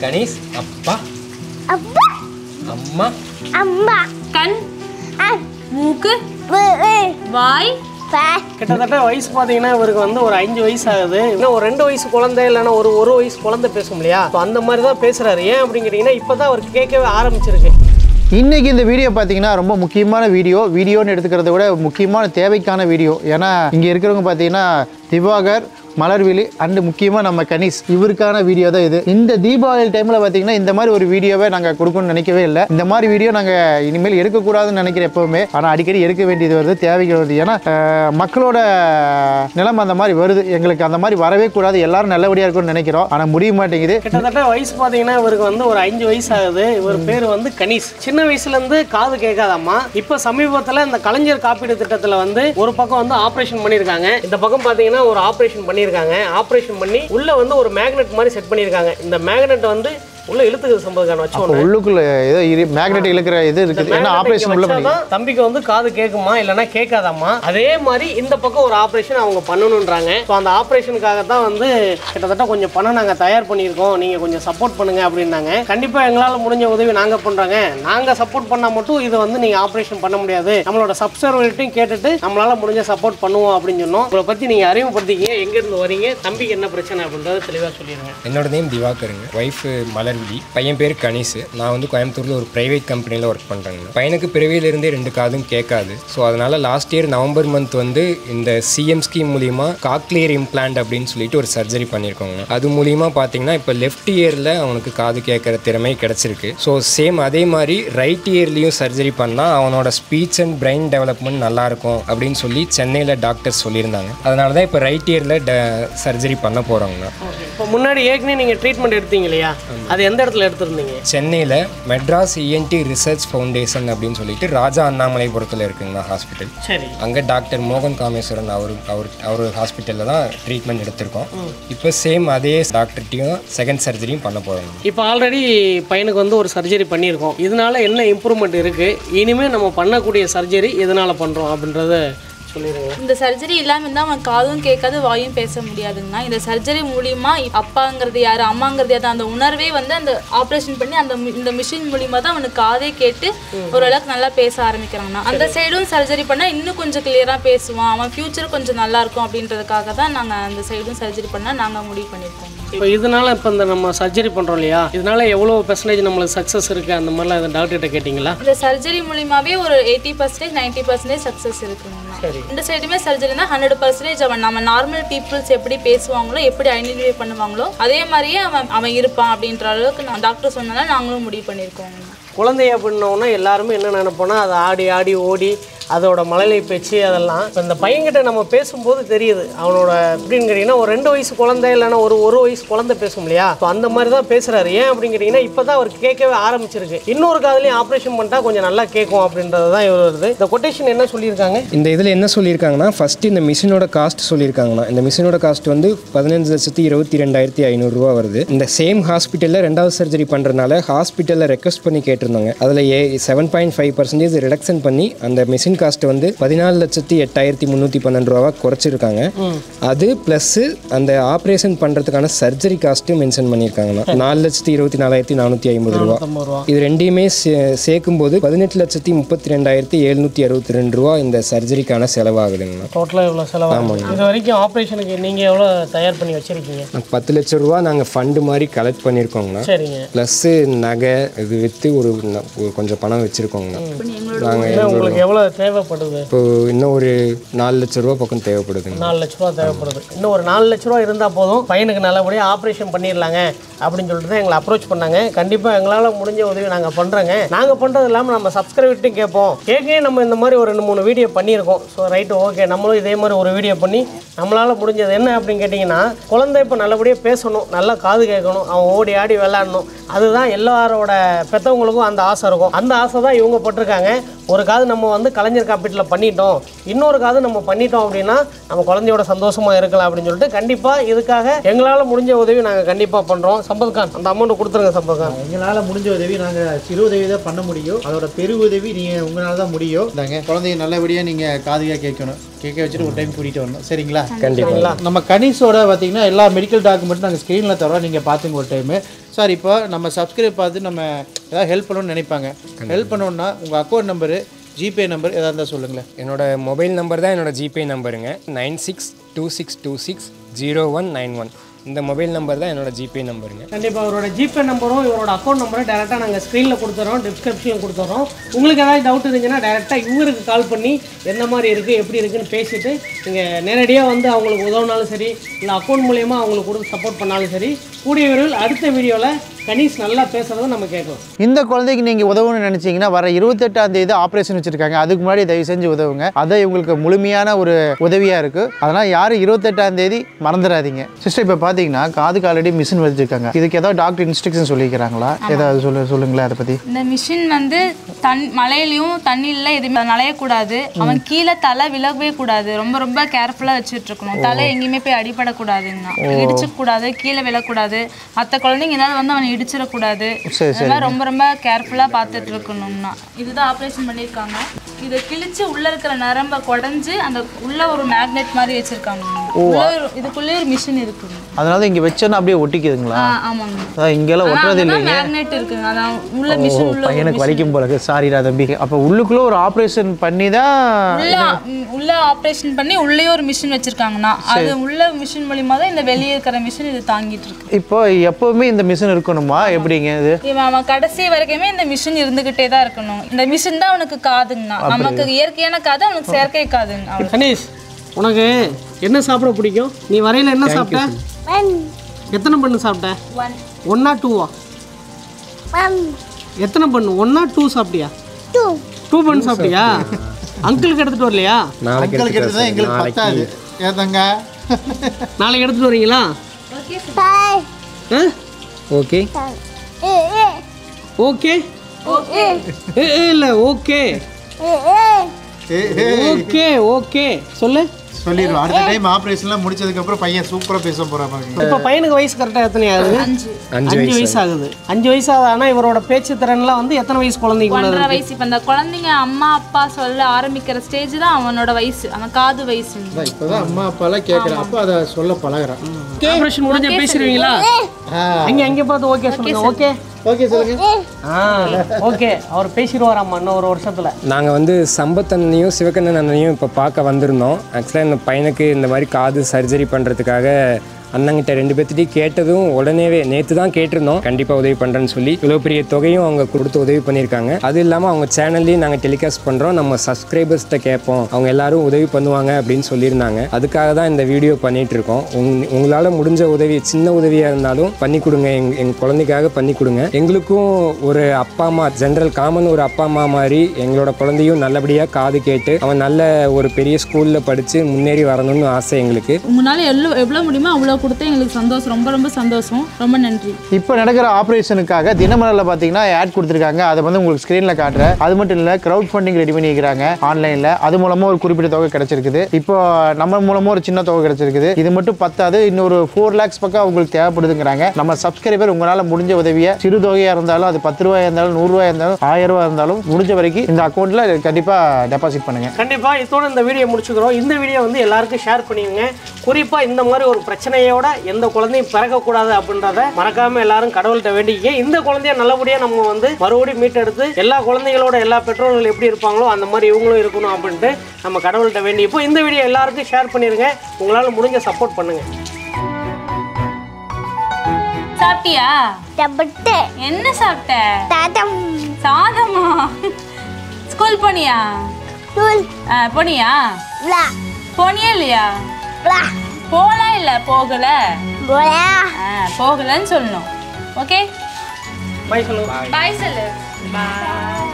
கணேஷ் அப்பா. அப்பா. அம்மா. அம்மா. கண். மூக்கு. வாய். பா. கிட்டத்தட்ட வயசு பார்த்தீங்கன்னா இவருக்கு வந்து ஒரு அஞ்சு வயசு ஆகுது இன்னும் ஒரு ரெண்டு வயசு குழந்தை இல்லைன்னா ஒரு ஒரு வயசு குழந்தை பேசும் இல்லையா? So அந்த மாதிரி தான் பேசுறாரு. ஏன் அப்படின்னு கேட்டிங்கன்னா இப்போ தான் அவருக்கு கேட்கவே ஆரம்பிச்சிருக்கு. இன்னைக்கு இந்த வீடியோ பார்த்தீங்கன்னா ரொம்ப முக்கியமான வீடியோ. வீடியோன்னு எடுத்துக்கிறத விட முக்கியமான தேவைக்கான வீடியோ. ஏன்னா இங்கே இருக்கிறவங்க பார்த்தீங்கன்னா திவாகர் மலர்விழி அண்டு முக்கியமாக நம்ம கனிஷ் இவருக்கான வீடியோ தான் இது. இந்த தீபாவளி டைமில் பார்த்தீங்கன்னா இந்த மாதிரி ஒரு வீடியோவை நாங்கள் கொடுக்கணும்னு நினைக்கவே இல்லை. இந்த மாதிரி வீடியோ நாங்கள் இனிமேல் எடுக்கக்கூடாதுன்னு நினைக்கிறேன் எப்போவுமே. ஆனால் அடிக்கடி எடுக்க வேண்டியது வருது தேவைகள் வருது. ஏன்னா மக்களோட நிலம் அந்த மாதிரி வருது. எங்களுக்கு அந்த மாதிரி வரவே கூடாது. எல்லாரும் நல்லபடியாக இருக்கும்னு நினைக்கிறோம். ஆனால் முடிய மாட்டேங்குது. கிட்டத்தட்ட வயசு பார்த்தீங்கன்னா இவருக்கு வந்து ஒரு அஞ்சு வயசு ஆகுது இவர் பேர் வந்து கனிஷ் சின்ன வயசுலேருந்து காது கேட்காதாம்மா. இப்போ சமீபத்தில் இந்த கலைஞர் காப்பீடு திட்டத்தில் வந்து ஒரு பக்கம் வந்து ஆப்ரேஷன் பண்ணியிருக்காங்க இந்த பக்கம் பார்த்தீங்கன்னா ஒரு ஆப்ரேஷன் பண்ணியிருக்காங்க ஆப்ரேஷன் பண்ணி உள்ள வந்து ஒரு மேக்னெட் மாதிரி செட் பண்ணியிருக்காங்க. இந்த மேக்னெட் வந்து உள்ள இழுத்துக்குது சம்பதுக்கான வச்சு இப்போ உள்ளுக்குள்ள ஏதோ மேக்னெட் இழுக்கிற இது இருக்குது. ஏன்னா ஆப்ரேஷன் உள்ள பண்ணி தம்பிக்கு வந்து காது கேட்குமா இல்லைன்னா கேட்காதாம்மா அதே மாதிரி இந்த பக்கம் ஒரு ஆப்ரேஷன் அவங்க பண்ணணுன்றாங்க. ஸோ அந்த ஆப்ரேஷனுக்காக தான் வந்து கிட்டத்தட்ட கொஞ்சம் பணம் நாங்கள் தயார் பண்ணியிருக்கோம். நீங்கள் கொஞ்சம் சப்போர்ட் பண்ணுங்க அப்படின்னாங்க. கண்டிப்பாக எங்களால் முடிஞ்ச உதவி நாங்கள் பண்ணுறாங்க நாங்கள் சப்போர்ட் பண்ணால் மட்டும் இதை வந்து நீங்கள் ஆப்ரேஷன் பண்ண முடியாது. நம்மளோட சப்சர்வர்கிட்டையும் கேட்டுட்டு நம்மளால முடிஞ்ச சப்போர்ட் பண்ணுவோம் அப்படின்னு சொன்னோம். உங்களை பற்றி நீங்கள் அறிமுகப்படுத்திக்கிங்க. எங்கேருந்து வரீங்க? தம்பிக்கு என்ன பிரச்சனை அப்படின்றத தெளிவாக சொல்லிடுங்க. என்னோட நேம் திவாகருங்க. ஒய்ஃபு மலர்விழி பையன் பேர் கணேஷ் நான் வந்து கோயம்புத்தூரில் ஒரு ப்ரைவேட் கம்பெனியில் ஒர்க் பண்ணுறேங்க பையனுக்கு பிறவியிலிருந்தே ரெண்டு காதும் கேட்காது. ஸோ அதனால் லாஸ்ட் இயர் நவம்பர் மந்த் வந்து இந்த சிஎம் ஸ்கீம் மூலிமா காக்லியர் இம்ப்ளான்ட் அப்படின்னு சொல்லிட்டு ஒரு சர்ஜரி பண்ணியிருக்கோங்க அது மூலிமா பார்த்தீங்கன்னா இப்போ லெஃப்ட் இயரில் அவனுக்கு காது கேட்குற திறமை கிடச்சிருக்கு. ஸோ சேம் அதே மாதிரி ரைட் இயர்லேயும் சர்ஜரி பண்ணால் அவனோட ஸ்பீச் அண்ட் பிரெயின் டெவலப்மெண்ட் நல்லாயிருக்கும் அப்படின்னு சொல்லி சென்னையில் டாக்டர்ஸ் சொல்லியிருந்தாங்க. அதனால தான் இப்போ ரைட் இயரில் சர்ஜரி பண்ண போகிறோங்க இப்போ முன்னாடி ஏற்கனவே நீங்கள் ட்ரீட்மெண்ட் எடுத்தீங்க இல்லையா? அது எந்த இடத்துல எடுத்திருந்தீங்க? சென்னையில் மெட்ராஸ் இஎன்டி ரிசர்ச் ஃபவுண்டேஷன் அப்படின்னு சொல்லிட்டு ராஜா அண்ணாமலைபுரத்தில் இருக்குங்க ஹாஸ்பிட்டல் சரி. அங்கே டாக்டர் மோகன் காமேஸ்வரன் அவர் அவர் அவர் ஹாஸ்பிட்டலில் தான் ட்ரீட்மெண்ட் எடுத்திருக்கோம். இப்போ சேம் அதே டாக்டர்கிட்டையும் செகண்ட் சர்ஜரியும் பண்ண போகிறோம் இப்போ ஆல்ரெடி பையனுக்கு வந்து ஒரு சர்ஜரி பண்ணியிருக்கோம். இதனால என்ன இம்ப்ரூவ்மெண்ட் இருக்குது இனிமேல் நம்ம பண்ணக்கூடிய சர்ஜரி எதனால் பண்ணுறோம் அப்படின்றத சொல்லிடுங்க இந்த சர்ஜரி இல்லாமல் இருந்தால் அவன் காதும் கேட்காது வாயும் பேச முடியாதுங்கண்ணா. இந்த சர்ஜரி மூலியமா அப்பாங்கிறது யார் அம்மாங்கிறது யார் அந்த உணர்வே வந்து அந்த ஆப்ரேஷன் பண்ணி அந்த இந்த மிஷின் மூலியமா தான் அவனுக்கு காதே கேட்டு ஓரளவுக்கு நல்லா பேச ஆரம்பிக்கிறாங்கண்ணா. அந்த சைடும் சர்ஜரி பண்ணால் இன்னும் கொஞ்சம் கிளியராக பேசுவான். அவன் ஃபியூச்சர் கொஞ்சம் நல்லா இருக்கும் அப்படின்றதுக்காக தான் நாங்கள் அந்த சைடும் சர்ஜரி பண்ணால் நாங்கள் முடிவு பண்ணியிருக்கோம் இப்போ இதனால இப்போ இந்த நம்ம சர்ஜரி பண்ணுறோம் இல்லையா? இதனால எவ்வளோ பெர்சன்டேஜ் நம்மளுக்கு சக்ஸஸ் இருக்குது அந்த மாதிரிலாம் டாக்டர்கிட்ட கேட்டிங்களா? இந்த சர்ஜரி மூலியமாவே ஒரு eighty percentage ninety percentage success இருக்குங்கண்ணா. இந்த சைடுமே சர்ஜரினா ஹண்ட்ரட் பர்சன்டேஜ் அவன். நம்ம நார்மல் பீப்புள்ஸ் எப்படி பேசுவாங்களோ எப்படி ஐடென்டிஃபை பண்ணுவாங்களோ அதே மாதிரியே அவன் அவன் இருப்பான் அப்படின்ற அளவுக்கு நான் டாக்டர் சொன்னதால நாங்களும் முடிவு பண்ணியிருக்கோங்கண்ணா குழந்தைய அப்படின்னோன்னா எல்லாருமே என்ன நினைப்போனா அதை ஆடி ஆடி ஓடி அதோட மழலை பேச்சு அதெல்லாம். இப்போ இந்த பையன்கிட்ட நம்ம பேசும்போது தெரியுது. அவனோட எப்படின்னு கேட்டிங்கன்னா ஒரு ரெண்டு வயசு குழந்தை இல்லைன்னா ஒரு ஒரு வயசு குழந்தை பேசும் இல்லையா? ஸோ அந்த மாதிரி தான் பேசுகிறாரு ஏன் அப்படின்னு கேட்டிங்கன்னா இப்போ தான் அவர் கேட்கவே ஆரம்பிச்சிருக்கு. இன்னொரு காதலையும் ஆப்ரேஷன் பண்ணிட்டா கொஞ்சம் நல்லா கேட்கும் அப்படின்றது தான் இவர் வருது. இந்த கொட்டேஷன் என்ன சொல்லியிருக்காங்க? இந்த இதில் என்ன சொல்லியிருக்காங்கன்னா ஃபஸ்ட்டு இந்த மிஷினோட காஸ்ட் சொல்லியிருக்காங்கன்னா இந்த மிஷினோட காஸ்ட் வந்து பதினஞ்சு லட்சத்தி இருபத்தி ரெண்டாயிரத்தி ஐநூறுரூவா வருது. இந்த சேம் ஹாஸ்பிட்டலில் ரெண்டாவது சர்ஜரி பண்ணுறதுனால ஹாஸ்பிட்டலில் ரெக்வஸ்ட் பண்ணி கேட்டிருந்தாங்க. அதில் a seven point five percentage reduction பண்ணி அந்த மிஷின் காஸ்ட் வந்து பதினாலு லட்சத்தி எட்டாயிரத்தி முந்நூற்றி பன்னெண்டு ரூபாவா குறைச்சிருக்காங்க. அது ப்ளஸ்ஸு அந்த ஆப்ரேஷன் பண்ணுறதுக்கான சர்ஜரி காஸ்ட்டும் மென்ஷன் பண்ணியிருக்காங்கண்ணா நாலு லட்சத்தி இருபத்தி நாலாயிரத்தி நானூற்றி ஐம்பது ரூபா. ரூபா. இது ரெண்டையுமே சே- சேர்க்கும்போது பதினெட்டு லட்சத்தி முப்பத்தி ரெண்டாயிரத்தி எழுநூற்றி அறுபத்தி ரெண்டு ரூபா இந்த சர்ஜரிக்கான செலவாகுதுங்கண்ணா டோட்டலாக எவ்வளோ செலவாகும் இது வரைக்கும் ஆப்ரேஷனுக்கு நீங்கள் எவ்வளோ தயார் பண்ணி வச்சுருக்கீங்க? பத்து லட்ச ரூபா நாங்கள் ஃபண்டு மாதிரி கலெக்ட் பண்ணியிருக்கோங்கண்ணா சரிங்க. ப்ளஸ்ஸு நகை இது விற்று ஒரு கொஞ்சம் பணம் வச்சுருக்கோங்கண்ணா நாங்கள் உங்களுக்கு எவ்வளோ தேவைப்படுது? இப்போ இன்னும் ஒரு நாலு லட்ச ரூபா பக்கம் தேவைப்படுதுங்க. நாலு லட்ச ரூபா தேவைப்படுது. இன்னும் ஒரு நாலு லட்ச ரூபா இருந்தால் போதும். பையனுக்கு நல்லபடியாக ஆப்ரேஷன் பண்ணிடலாங்க அப்படின்னு சொல்லிட்டு தான் எங்களை அப்ரோச் பண்ணாங்க. கண்டிப்பாக எங்களால் முடிஞ்ச உதவி நாங்கள் பண்ணுறோங்க நாங்கள் பண்ணுறது இல்லாமல் நம்ம சப்ஸ்கிரைப்ட்டும் கேட்போம். கேட்கவே நம்ம இந்த மாதிரி ஒரு ரெண்டு மூணு வீடியோ பண்ணியிருக்கோம். ஸோ ரைட்டு ஓகே நம்மளும் இதே மாதிரி ஒரு வீடியோ பண்ணி நம்மளால் முடிஞ்சது என்ன அப்படின்னு கேட்டிங்கன்னா குழந்தை இப்போ நல்லபடியாக பேசணும். நல்லா காது கேட்கணும். அவன் ஓடி ஆடி விளையாடணும். அதுதான் எல்லாரோட பெற்றவங்களுக்கும் அந்த ஆசை இருக்கும். அந்த ஆசை தான் இவங்க பட்டிருக்காங்க. ஒரு காது நம்ம வந்து கலைஞர் காப்பீட்டில் பண்ணிட்டோம் இன்னொரு காது நம்ம பண்ணிட்டோம் அப்படின்னா நம்ம குழந்தையோட சந்தோஷமா இருக்கலாம் அப்படின்னு சொல்லிட்டு கண்டிப்பாக இதுக்காக எங்களால் முடிஞ்ச உதவி நாங்கள் கண்டிப்பாக பண்ணுறோம் சம்பத் கான் அந்த அமௌண்ட்டை கொடுத்துருங்க சம்பத் கான். எங்களால் முடிஞ்ச உதவி நாங்கள் சிறு உதவி தான் பண்ண முடியும். அதோட பெரு உதவி நீங்கள் உங்களால் தான் முடியும். குழந்தைய நல்லபடியாக நீங்கள் காதுகாக கேட்கணும். கேட்க வச்சுட்டு ஒரு டைம் கூட்டிகிட்டு வரணும். சரிங்களா? கண்டிப்பாக நம்ம கனிஸோட பார்த்தீங்கன்னா எல்லா மெடிக்கல் டாக்குமெண்ட்டும் நாங்கள் ஸ்க்ரீனில் தரோம். நீங்கள் பார்த்துங்க ஒரு டைமு சார் இப்போ நம்ம சப்ஸ்கிரைப் பார்த்து நம்ம ஏதாவது ஹெல்ப் பண்ணணும்னு நினைப்பாங்க. ஹெல்ப் பண்ணோன்னா உங்கள் அக்கௌண்ட் நம்பரு ஜிபே நம்பர் எதாக இருந்தால் சொல்லுங்களேன். என்னோட மொபைல் நம்பர் தான் என்னோட GPay நம்பருங்க nine six two six two six zero one nine one இந்த மொபைல் நம்பர் தான் என்னோட ஜிபே நம்பருங்க. கண்டிப்பாக இவரோட ஜிபே நம்பரும் இவரோட அக்கௌண்ட் நம்பரும் டேரெக்டாக நாங்கள் ஸ்க்ரீனில் கொடுத்துறோம் டிஸ்கிரிப்ஷனில் கொடுத்துறோம். உங்களுக்கு ஏதாவது டவுட் இருந்துச்சுன்னா டேரெக்டாக இவருக்கு கால் பண்ணி எந்த மாதிரி இருக்குது எப்படி இருக்குன்னு பேசிட்டு நீங்கள் நேரடியாக வந்து அவங்களுக்கு உதவுனாலும் சரி இல்லை அக்கௌண்ட் மூலயமா அவங்களுக்கு கொடுத்து சப்போர்ட் பண்ணாலும் சரி கூடிய விரைவில் அடுத்த வீடியோவில் கணீஸ் நல்லா பேசுகிறத நம்ம கேட்கலாம். இந்த குழந்தைக்கு நீங்கள் உதவணும்னு நினச்சிங்கன்னா வர இருபத்தெட்டாம் தேதி ஆப்ரேஷன் வச்சுருக்காங்க. அதுக்கு முன்னாடி தயவு செஞ்சு உதவுங்க. அதை இவங்களுக்கு முழுமையான ஒரு உதவியாக இருக்குது அதனால் யாரும் இருபத்தெட்டாம் தேதி மறந்துடாதீங்க. சிஸ்டர் இப்போ பார்த்தீங்கன்னா காதுக்கு ஆல்ரெடி மிஷின் வச்சுருக்காங்க. இதுக்கு ஏதாவது டாக்டர் இன்ஸ்ட்ரக்ஷன் சொல்லிக்கிறாங்களா? ஏதாவது சொல்லு சொல்லுங்களேன் அதை பற்றி இந்த மிஷின் வந்து தன் மழையிலையும் தண்ணியில எதுவுமே நனையக்கூடாது. அவன் கீழே தலை விலகவே கூடாது. ரொம்ப ரொம்ப கேர்ஃபுல்லா வச்சுட்டு இருக்கணும் தலை எங்கேயுமே போய் அடிபடக்கூடாதுன்னா. இடிச்சுக்க கூடாது கீழே விழக்கூடாது. மற்ற குழந்தைங்க ஏதாவது வந்து அவனை இடிச்சிடக்கூடாது. ரொம்ப ரொம்ப கேர்ஃபுல்லா பார்த்துட்டு இருக்கணும்னா. இதுதான் ஆப்ரேஷன் பண்ணியிருக்காங்க. இதை கிழிச்சு உள்ள இருக்கிற நரம்பை குடஞ்சு அந்த உள்ள ஒரு மேக்னெட் மாதிரி வச்சிருக்காங்க. உள்ள இதுக்குள்ளே ஒரு மிஷின் இருக்குங்க அதனால இங்கே வச்சோன்னா அப்படியே ஒட்டிக்குதுங்களா? ஆமாங்க. அதான் இங்கெல்லாம் ஒட்டுறது இல்லைங்க. மேக்னெட் இருக்குங்க. அதான் உள்ள மிஷின் உள்ள பையனுக்கு வலிக்கும் போல இருக்கு சாரிடா தம்பி அப்போ உள்ளுக்குள்ளே ஒரு ஆப்ரேஷன் பண்ணி தான் உள்ள உள்ள ஆப்ரேஷன் பண்ணி உள்ளேயே ஒரு மிஷின் வச்சிருக்காங்கண்ணா அது உள்ள மிஷின் மூலியமா தான் இந்த வெளியே இருக்கிற மிஷின் இது தாங்கிட்டு இருக்கு. இப்போ எப்போவுமே இந்த மிஷின் இருக்கணுமா? எப்படிங்க இது? இவன் அவன் கடைசி வரைக்குமே இந்த மிஷின் இருந்துகிட்டே தான் இருக்கணும். இந்த மிஷின் தான் அவனுக்கு காதுங்கண்ணா நமக்கு இயற்கையான காது அவனுக்கு செயற்கை காதுங்க அவ்வளவு. கணேஷ் உனக்கு என்ன சாப்பிட பிடிக்கும்? நீ வரையில் என்ன சாப்பிட்ட? எத்தனை பண்ணு சாப்பிட்ட? One. ஒன்னா டூவா one, எத்தனை பண்ணு? ஒன்னா டூ சாப்பிட்டியா? டூ பண்ணு சாப்பிட்டியா? அங்கிளுக்கு எடுத்துட்டு வரலையா? அங்களுக்கு எடுத்தது எங்களுக்கு. பத்தாது. ஏதாங்க? நாளைக்கு எடுத்துட்டு வரீங்களா? ஓகே ஓகே ஏ, இல்ல ஓகே. Okay okay. சொல்லு. சொல்லிடுவோம் அடுத்த டைம் ஆப்ரேஷன்லாம் முடிச்சதுக்கப்புறம் பையன் சூப்பராக பேச போகிறான் பாருங்க. இப்போ பையனுக்கு வயசு கரெக்டாக எத்தனை ஆகுது? அஞ்சு. வயசு ஆகுது அஞ்சு வயசு ஆகுது ஆனால் இவரோட பேச்சு திறன்லாம் வந்து எத்தனை வயசு குழந்தைக்கு உள்ளது ஒன்றரை வயசு. இப்ப இந்த குழந்தைங்க அம்மா அப்பா சொல்ல ஆரம்பிக்கிற ஸ்டேஜ் தான் அவனோட வயசு. அவன் காது வயசு இப்போதான் அம்மா அப்பாலாம் கேட்குறான் அப்போ அதை சொல்ல பழகுறான். ஆப்ரேஷன் முடிஞ்ச பேசிடுவீங்களா? அங்கே அங்கே பார்த்து ஓகே சொல்லுங்க. ஓகே. ஓகே சொல்லுங்க ஆ. ஓகே அவர் பேசிடுவாராம்மா இன்னும் ஒரு வருஷத்துல. நாங்கள் வந்து சம்பத் அண்ணனையும் சிவகண்ணன் அண்ணனையும் இப்போ பார்க்க வந்திருந்தோம். ஆக்சுவலாக இந்த பையனுக்கு இந்த மாதிரி காது சர்ஜரி பண்ணுறதுக்காக அண்ணங்கிட்ட ரெண்டு பேர்த்திட்டையும் கேட்டதும் உடனேவே நேற்று தான் கேட்டிருந்தோம். கண்டிப்பாக உதவி பண்ணுறேன்னு சொல்லி. இவ்வளோ பெரிய தொகையும் அவங்க கொடுத்து உதவி பண்ணியிருக்காங்க. அது இல்லாமல் அவங்க சேனல்லையும் நாங்கள் டெலிகாஸ்ட் பண்ணுறோம் நம்ம சப்ஸ்கிரைபர்ஸ்கிட்ட கேட்போம். அவங்க எல்லாரும் உதவி பண்ணுவாங்க அப்படின்னு சொல்லியிருந்தாங்க. அதுக்காக தான் இந்த வீடியோ பண்ணிட்டு இருக்கோம் உங் உங்களால் முடிஞ்ச உதவி சின்ன உதவியாக இருந்தாலும் பண்ணி கொடுங்க. எங் எங்கள் குழந்தைக்காக பண்ணி கொடுங்க. எங்களுக்கும் ஒரு அப்பா அம்மா ஜென்ரல் காமன் ஒரு அப்பா அம்மா மாதிரி எங்களோட குழந்தையும் நல்லபடியாக காது கேட்டு அவன் நல்ல ஒரு பெரிய ஸ்கூலில் படித்து முன்னேறி வரணும்னு ஆசை எங்களுக்கு. உங்களால் எவ்வளோ எவ்வளோ முடியுமோ அவ்வளோ கொடுத்து எங்களுக்கு சந்தோஷம். ரொம்ப ரொம்ப சந்தோஷம். ரொம்ப நன்றி. இப்போ நடக்கிற ஆப்ரேஷனுக்காக தினமலரில் பார்த்தீங்கன்னா ஆட் கொடுத்துருக்காங்க. அதை வந்து உங்களுக்கு ஸ்க்ரீனில் காட்டுறேன். அது மட்டும் இல்லை க்ரௌட் ஃபண்டிங் ரெடி பண்ணிக்கிறாங்க ஆன்லைனில் அது மூலமாக ஒரு குறிப்பிட்ட தொகை கிடைச்சிருக்குது. இப்போ நம்ம மூலமாக ஒரு சின்ன தொகை கிடைச்சிருக்குது. இது மட்டும் பத்தாது இன்னொரு ஃபோர் லேக்ஸ் பக்கம் உங்களுக்கு தேவைப்படுதுங்கிறாங்க. நம்ம சப்ஸ்கிரைபர் உங்களால் முடிஞ்ச உதவியை சிறு தொகையாக இருந்தாலும் அது பத்து ரூபாயா இருந்தாலும் நூறுரூவா இருந்தாலும் ஆயிரம் ரூபாய் இருந்தாலும் முடிஞ்ச வரைக்கும் இந்த அக்கௌண்ட்டில் கண்டிப்பாக டெபாசிட் பண்ணுங்கள் கண்டிப்பா இதோட இந்த வீடியோ முடிச்சுக்கிறோம். இந்த வீடியோ வந்து எல்லாருக்கும் ஷேர் பண்ணிடுங்க குறிப்பா இந்த மாதிரி ஒரு பிரச்சனையோட எந்த குழந்தையும் பிறக்கக்கூடாது அப்படின்றத மறக்காம எல்லாரும் கடவுள்கிட்ட வேண்டிக்க இந்த குழந்தைய நல்லபடியா நம்ம வந்து மறுபடியும் மீட்டெடுத்து எல்லா குழந்தைகளோட எல்லா பெற்றோர்கள் எப்படி இருப்பாங்களோ அந்த மாதிரி இவங்களும் இருக்கணும் அப்படின்ட்டு நம்ம கடவுள்கிட்ட வேண்டி இப்போ இந்த வீடியோ எல்லாருக்கும் ஷேர் பண்ணிருங்க. உங்களால முடிஞ்ச சப்போர்ட் பண்ணுங்க. சாப்பிட்டியா? டபட்டு என்ன சாப்பிட்ட? சாதமா. ஸ்கூல் போனியா? போனியா? போனியா இல்லையா? போலாம் இல்ல? போகல. ஆ, போகலன்னு சொல்லணும். ஓகே பாய் சொல்லுங்க பாய் சொல்லு பாய்